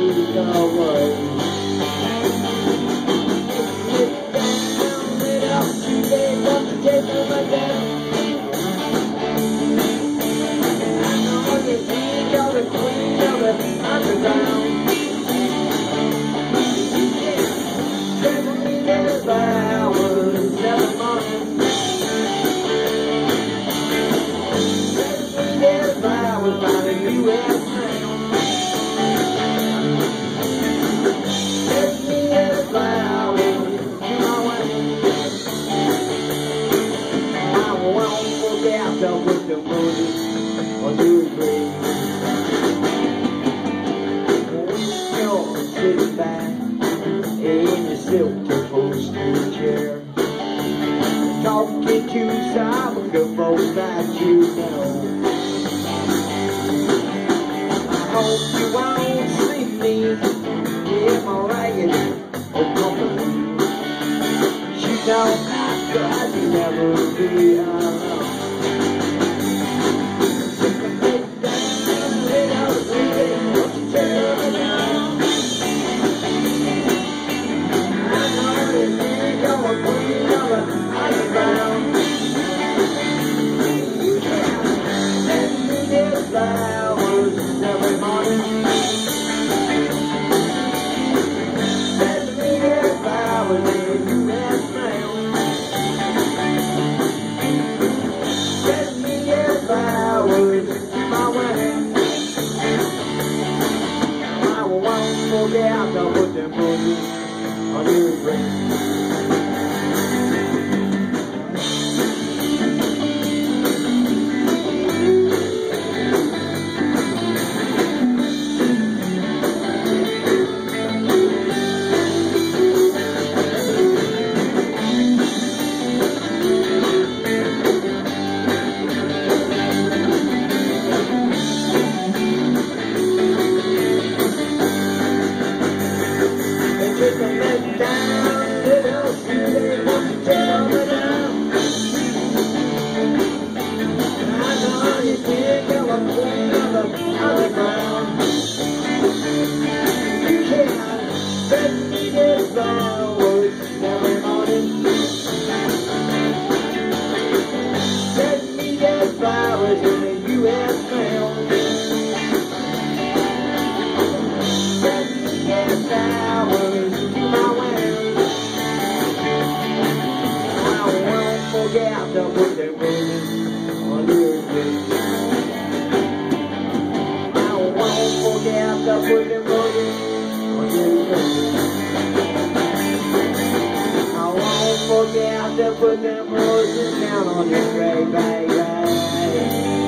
Yahweh. back in his silky upholstered chair. Talking to some good folks that you know. I hope you won't see me in my ragged old company. She don't I could never be alone. yeah, I'm out there with them boots on your brain. forget the put the emotion down on your grave, baby.